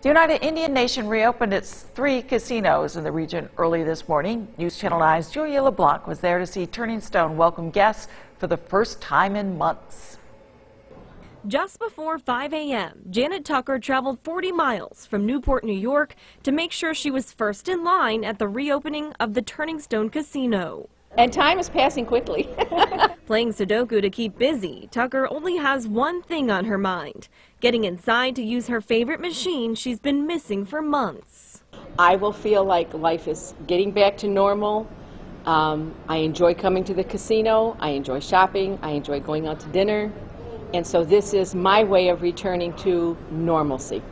The Oneida Indian Nation reopened its three casinos in the region early this morning. News Channel 9's Julia LeBlanc was there to see Turning Stone welcome guests for the first time in months. Just before 5 a.m., Janet Tucker traveled 40 miles from Newport, New York to make sure she was first in line at the reopening of the Turning Stone Casino. And time is passing quickly. Playing Sudoku to keep busy, Tucker only has one thing on her mind getting inside to use her favorite machine she's been missing for months. I will feel like life is getting back to normal. Um, I enjoy coming to the casino, I enjoy shopping, I enjoy going out to dinner, and so this is my way of returning to normalcy.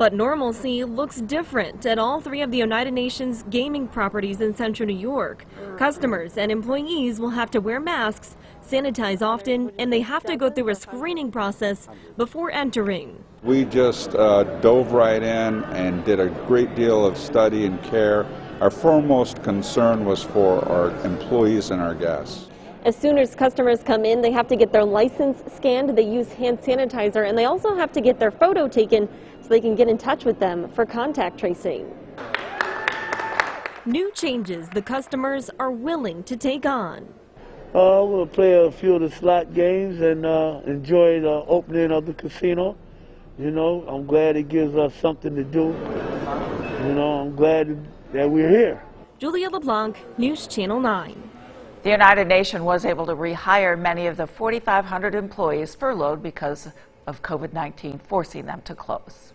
But normalcy looks different at all three of the Oneida Nation's gaming properties in central New York. Customers and employees will have to wear masks, sanitize often, and they have to go through a screening process before entering. We just uh, dove right in and did a great deal of study and care. Our foremost concern was for our employees and our guests. As soon as customers come in, they have to get their license scanned, they use hand sanitizer, and they also have to get their photo taken so they can get in touch with them for contact tracing. New changes the customers are willing to take on. Uh, we'll play a few of the slot games and uh, enjoy the opening of the casino. You know, I'm glad it gives us something to do. You know, I'm glad that we're here. Julia LeBlanc, News Channel 9. The Oneida Nation was able to rehire many of the 4,500 employees furloughed because of COVID 19 forcing them to close.